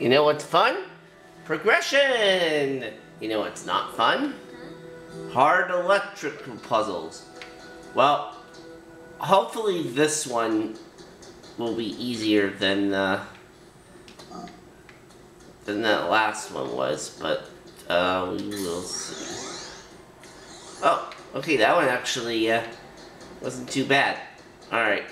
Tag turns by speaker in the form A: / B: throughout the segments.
A: You know what's fun? Progression! You know what's not fun? Hard electrical puzzles. Well, hopefully this one will be easier than uh, than that last one was, but uh, we will see. Oh, okay, that one actually uh, wasn't too bad. Alright.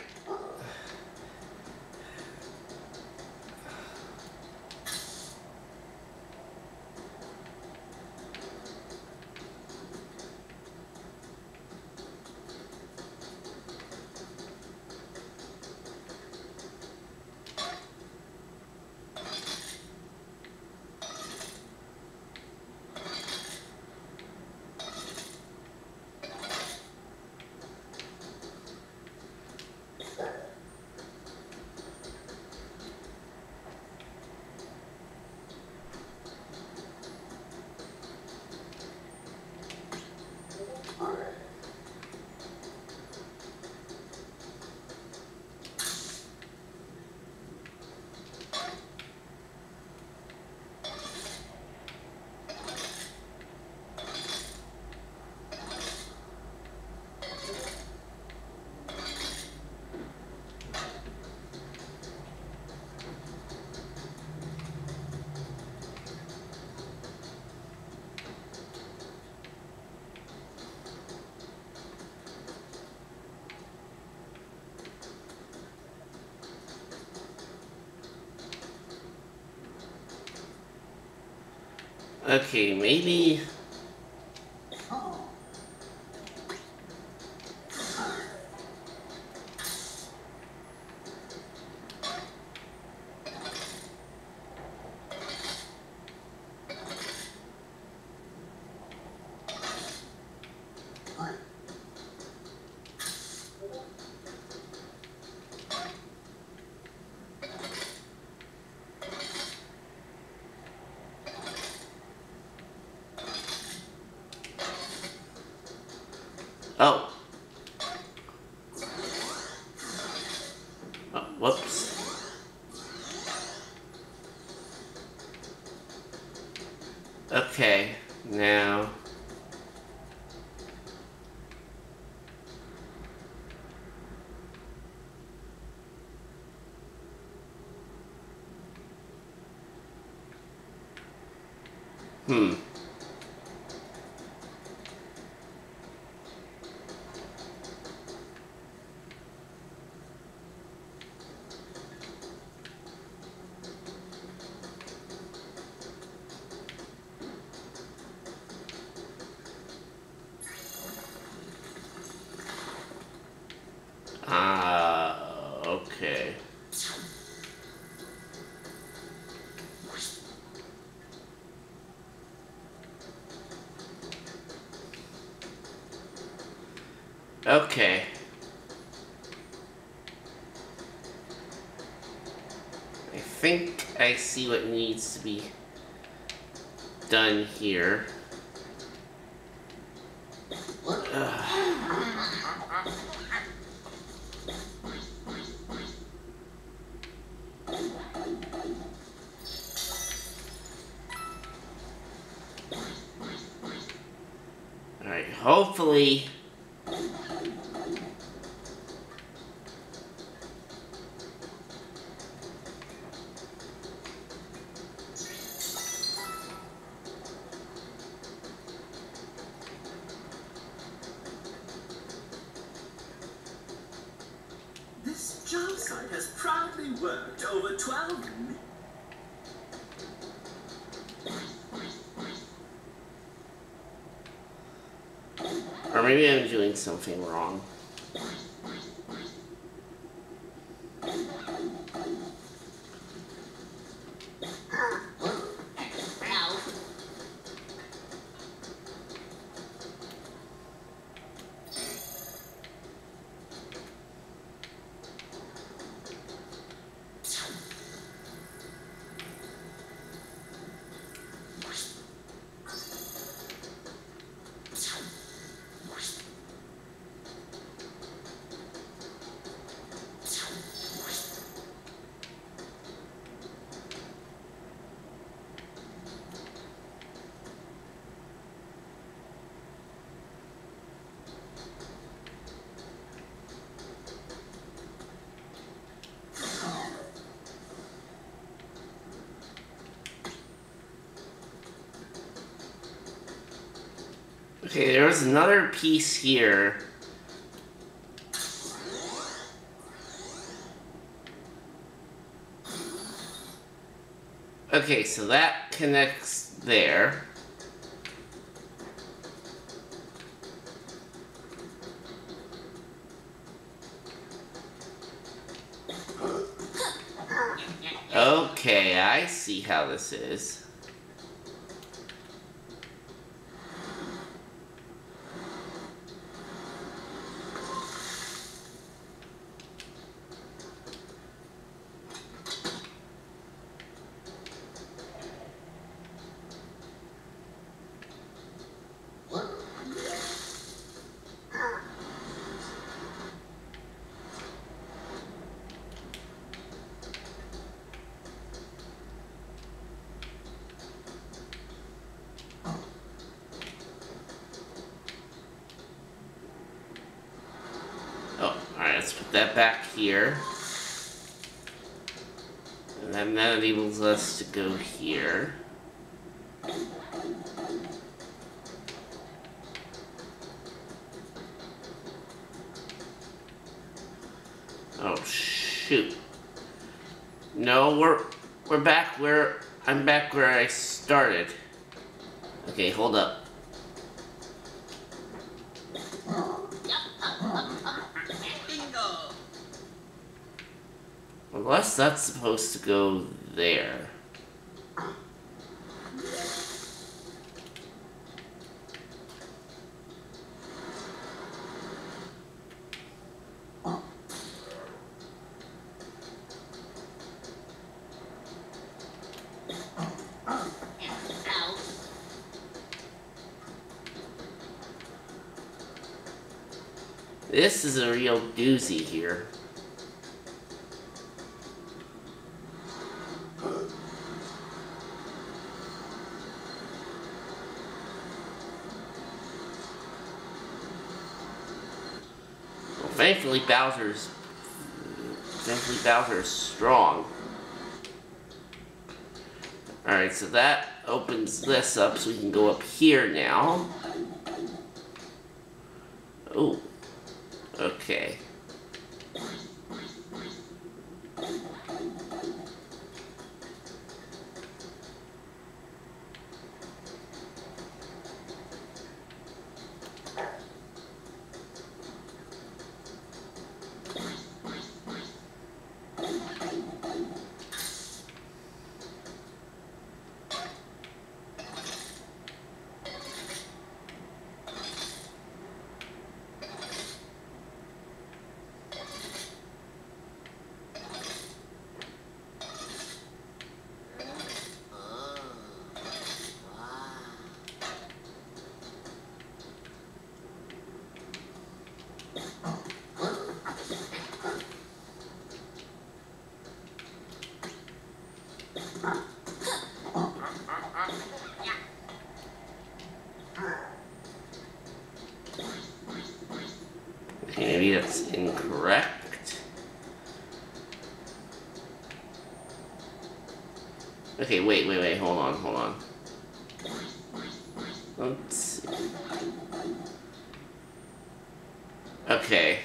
A: Okay, maybe... Oh. oh. Whoops. Okay, now... Hmm. Ah, okay. Okay. I think I see what needs to be done here. Alright, hopefully...
B: over 12 mi-
A: Or maybe I'm doing something wrong. Okay, there was another piece here. Okay, so that connects there. Okay, I see how this is. Oh, alright, let's put that back here. And then that enables us to go here. Oh shoot. No, we're we're back where I'm back where I started. Okay, hold up. Unless that's supposed to go there. This is a real doozy here. Thankfully Bowser's thankfully Bowser's strong. Alright, so that opens this up so we can go up here now. Oh. Okay. Okay, maybe that's incorrect. Okay, wait, wait, wait, hold on, hold on. Let's see. Okay.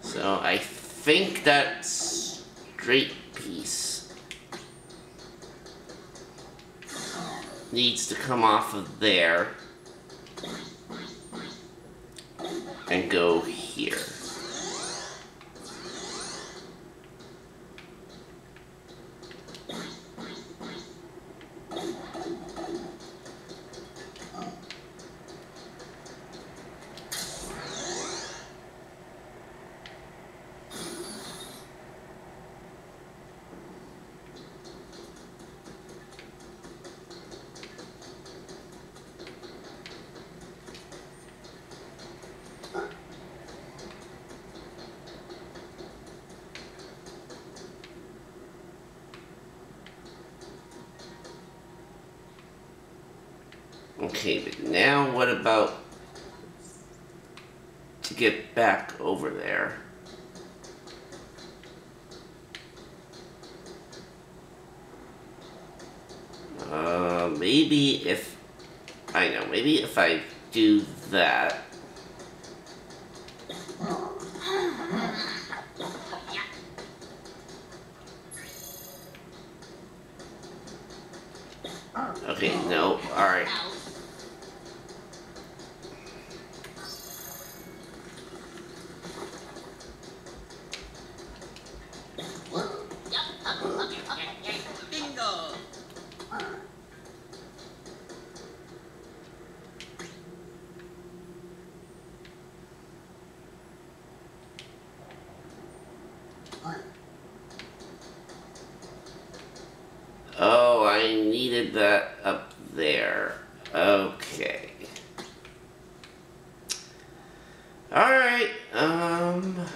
A: So I think that straight piece needs to come off of there and go here. Okay, but now what about to get back over there? Uh, maybe if I know, maybe if I do that. Okay, no, alright.
B: Bingo!
A: Oh, I needed that up there. Okay. Alright, um...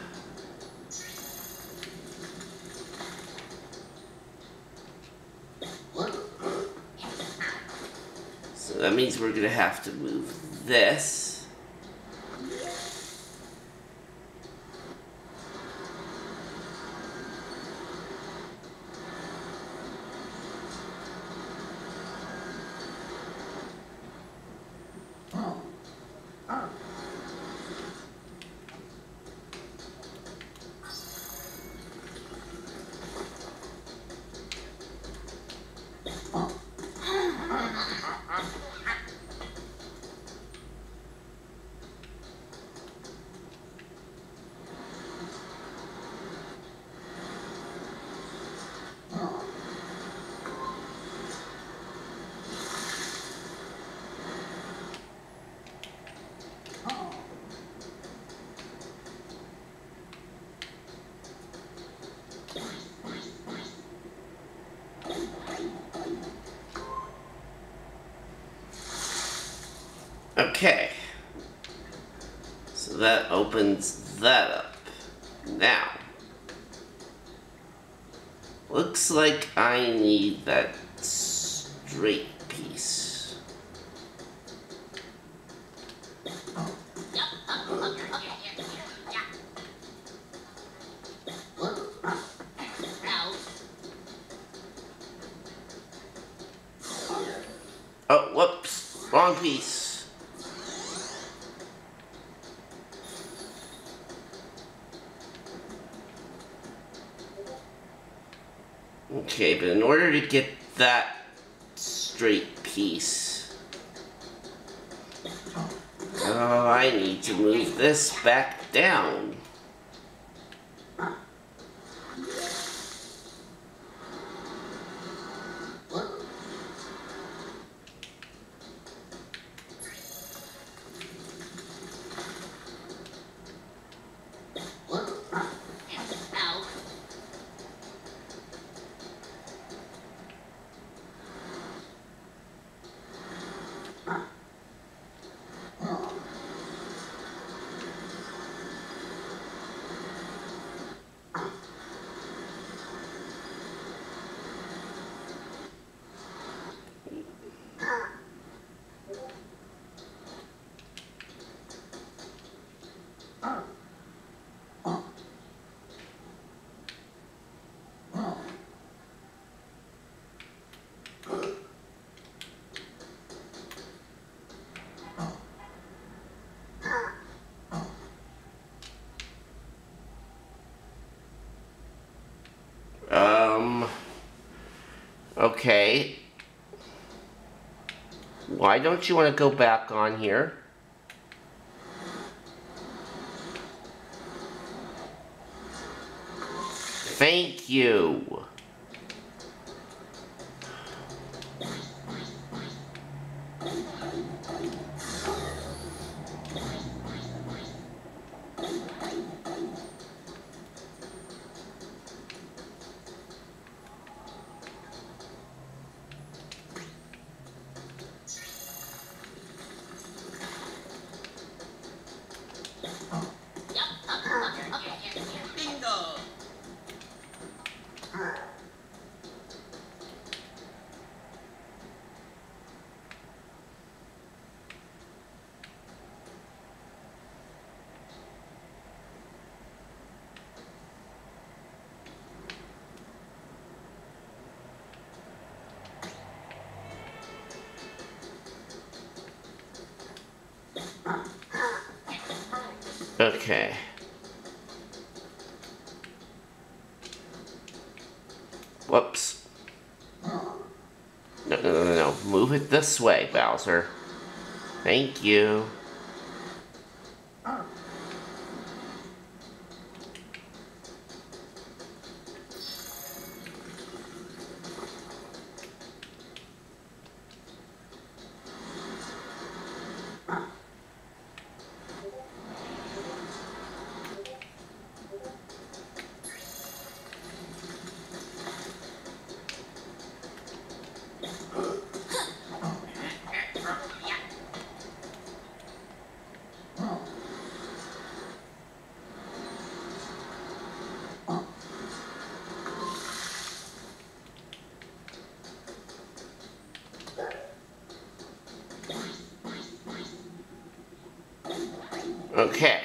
A: So that means we're gonna have to move this. Okay. So that opens that up. Now. Looks like I need that straight piece. Oh, whoops. Wrong piece. Okay, but in order to get that straight piece, oh, I need to move this back down. Um. Okay. Why don't you want to go back on here? Thank you. Okay. Whoops. No, no, no, no, no. Move it this way, Bowser. Thank you. Okay.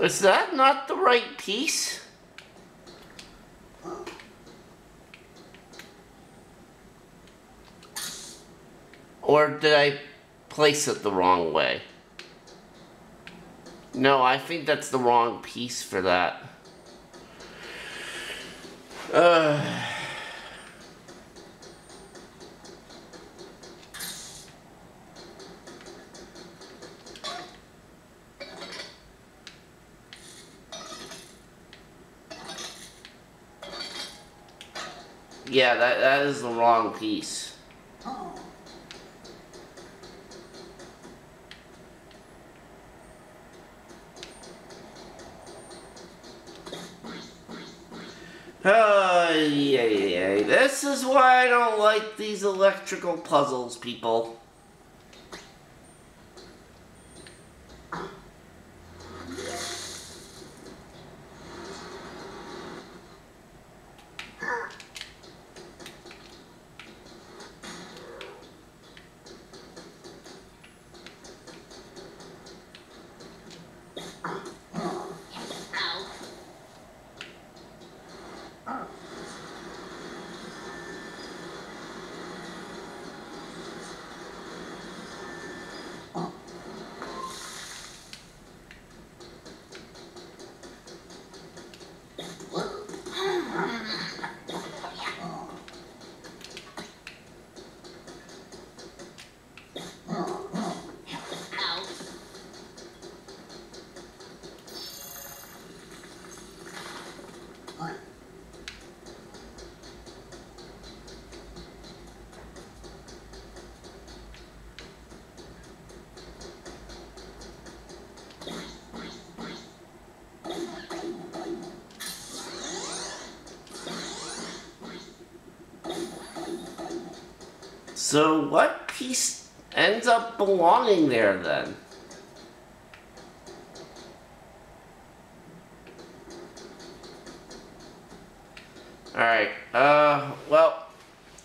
A: Is that not the right piece? Or did I place it the wrong way? No, I think that's the wrong piece for that. Uh... Yeah, that, that is the wrong piece. Oh, yeah, yeah, yeah. This is why I don't like these electrical puzzles, people. So what piece ends up belonging there then? Alright, uh, well,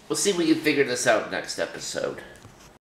A: we'll see if we can figure this out next episode.